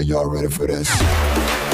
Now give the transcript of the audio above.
Are y'all ready for this?